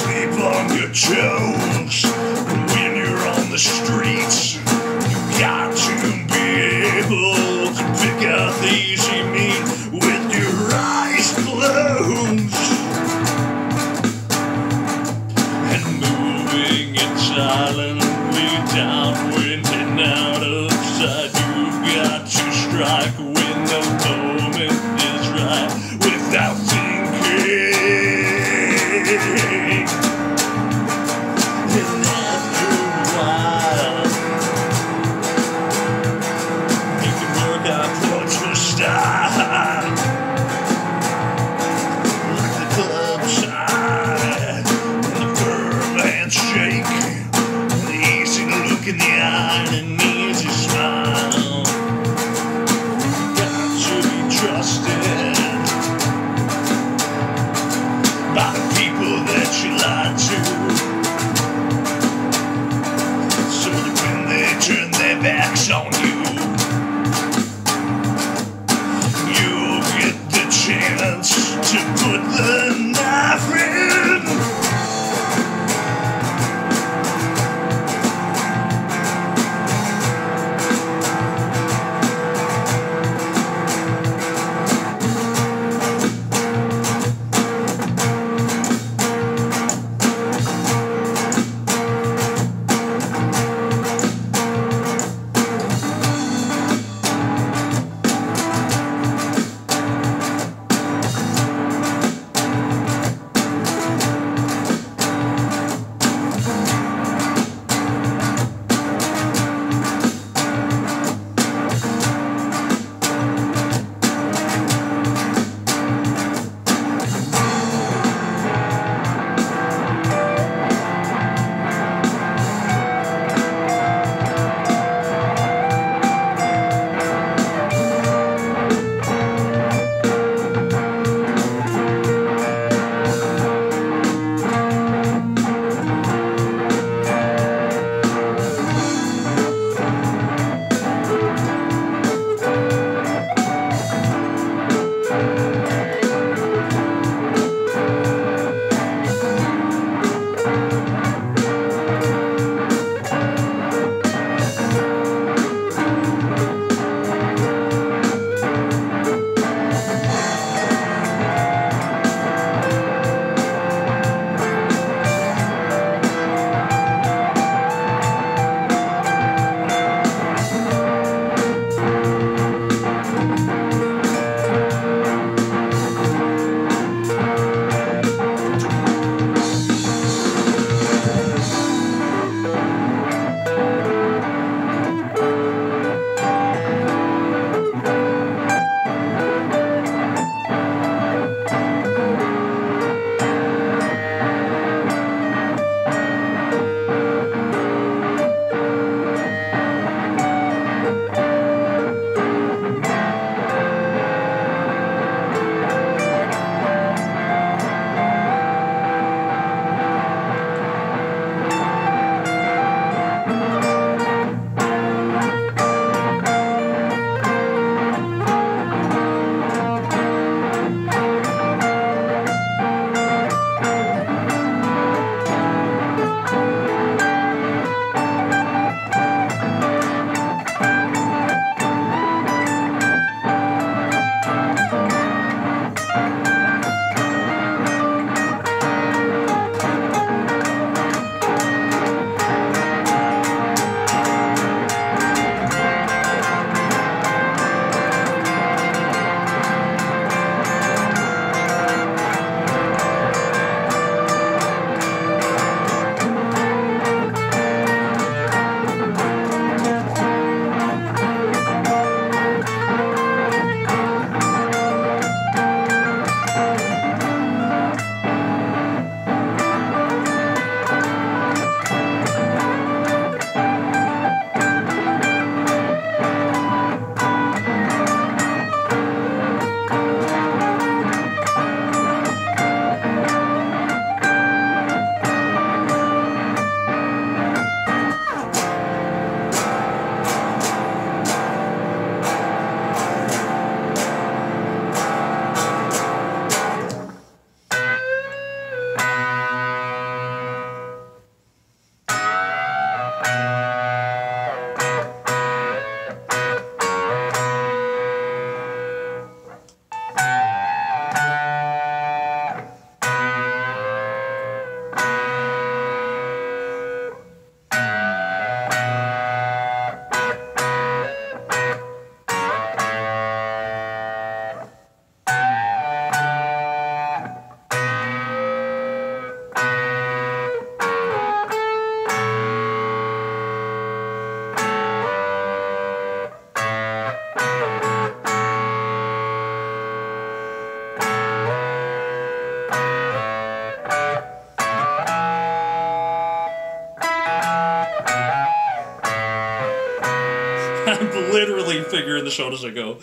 sleep on your toes. When you're on the streets, you got to be able to pick up the easy meat with your eyes closed. Literally figuring the show as I go.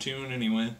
Tune anyway.